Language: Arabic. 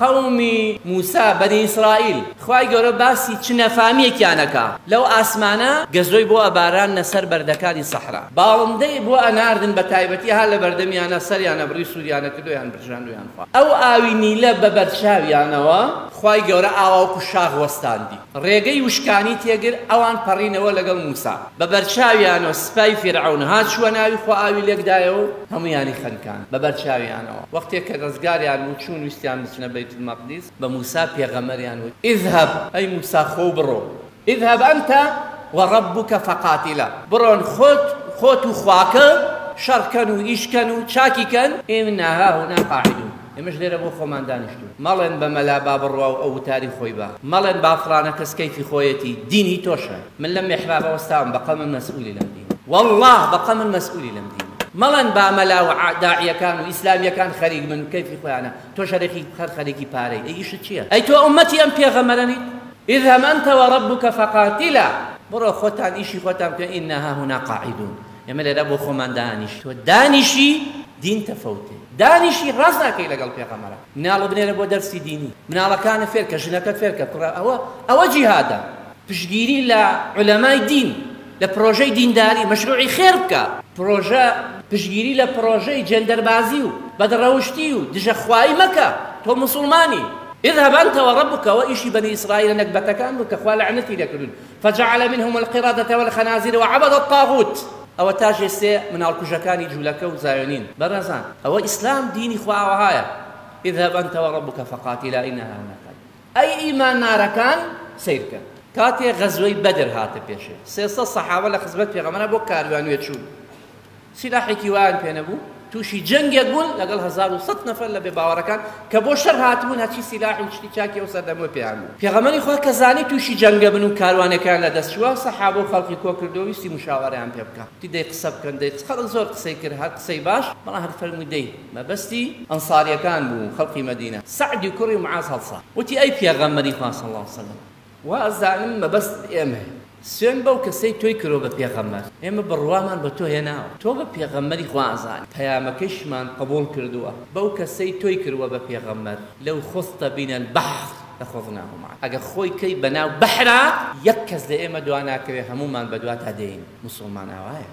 قومی موسا بەنی ئیسرائیل خی گەورە باسی چ نەفامیەکیانەکە. لەو ئاسمانە گەزۆی بۆ ئەباران نەسەر بەردەکانی سەحرا. باڵندەی بۆ ئەناردن بە تایبەتی ها لە بەردەمیانە سەریانە بڕی سووریانە کردویان برژاندویان خوا. ئەو ئاوی نیلە بە بەرچاویانەوە خی گەورە ئاواکو شاغ وەستاندی. ڕێگەی وشکانی تێگر ئەوان پەڕینەوە لەگەڵ موسا. بە بەرچاویانەوە سپای فرعون هاچووە ناوی خوا ئاوی لێکدایەوە هەمویانی خەنکان. بە بەرچاویانەوە. وەختێک کە ڕزگاریان و چوون ویستیان بچنە بیت المەقدس بە موسا پێغەمەریان وت اذهب ئەی موسا خۆ بڕۆ. اذهب أنت وربك فقاتلا برون خود خۆت و خواکە شەڕکەن و ئیشکەن و چاکیکەن. ئێمناها هنا قاعدون ئێمەش لێرە بۆ خۆمان دانیشتون مەڵێن بە مەلا با بڕوا و ئەو وتاری خۆی با. مەڵێن بافرانە کەس کەیفی خۆیەتی دینی تۆشە. من لەم میحرابە وەستاوم بەقە من مەسئولی لەم دین. والله بەقە من مەسئولی لەم دین. مەڵەن با مەلا و داعیەکان و ئیسلامیەکان خەریک من کەیفی خۆیانە. تۆ شەرێکی هەر خەرێکی پارەی. ئەیشت چییە؟ ئەی تۆ ئومەتی ئەم پێغەمەرەنیت اذهب أنت وربك فقاتلا. برو خۆتان ئیشی خۆتان کە ئینەها هنا قاعدون. ئێمە لێرە بۆ خۆمان دانیش تۆ دین تەفەوتێ دانیشی ڕاست ناکەی لەگەڵ پێغەمەرە مناڵە بنێرە بۆ دەرسی دینی. مناڵەکانە فێرکە ژنەکە فێرکە کوڕە ئەوە ئەوە جیهادە پشگیری لە علەمای دین. لە پرۆژەی دینداری. مەشروعی خێر بکە پرۆژە پشگیری لە پرۆژەی جەندەربازی و. بەدڕەوشتی و. دژەخوایی مەکە تۆ مسلمانی. اذهب أنت وربك وإيشي بني إسرائيل نكبة كان كخوا لعنتي لكلون فجعل منهم القردة والخنازير وعبد الطاغوت. ئەوە تاژێ سێ مناڵکوژەکانی جوولەکە و زایۆنین. بەڕێزان ئەوە ئیسلام دینی خواوەهایە اذهب أنت وربك فقاتلا إنها هناك. ئەی ئیمان نارەکان سیرکە کاتێ غەزوەی بەدر هاتە پێشێ. سێسە سەحاوە لە خزمەت پێغەمەرە بۆ کاروانوێ چوون سیلاحێکی وایان پێ تووشی جەنگێک بوون لەگەڵ 1970 نەفر لە بێ باوەڕەکان کە بۆ شەر هاتبوون هەچی سیلاحی شتی چاکی و سەردەمۆ پێیان بوو. پێغەمەری خۆ کە زانی تووشی جەنگە بن و کاروانەکان لە دەستچوە سەحابە و خەڵکی کۆ کردو ویستی مشاوەڕیان پێ بکە. تی دەی قسە بکەن دەی خەڵک زۆر قسەی کرد هەر قسەی باش هەر فەرمووی دەی مەبەستی ئەنساریەکان بوو خەڵکی مەدینە. سعدی کوڕی معاز هەڵسا. وتی ئەی پێغەمەری خوا صلی الله علیه وسلم وازانم مەبەست ئێمە. سوێن بەو کەسەی تۆی کرۆ بە پێغەمەر. ئێمە بڕوامان بە تۆ هێناوە. تۆ بە پێغەمەری خوازان. پەیامەکەشمان قبول کردووە. بەو کەسەی تۆی کردووە بە پێغەمەر. لەو خستە بینە البحر لەخۆڵناهم ئەگە خۆی کەی بەناو بەحرا یەک کەس لە ئێمە دواناکەوێ هەمومان بە دوات هەدەین مسلمان ئاوایە